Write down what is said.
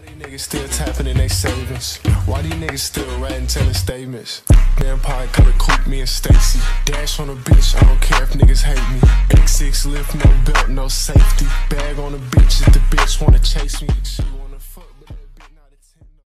Why these niggas still tapping in their savings? Why these niggas still writing telling statements? Vampire color coupe me and Stacy. Dash on a bitch, I don't care if niggas hate me. X6 lift, no belt, no safety. Bag on a bitch if the bitch wanna chase me.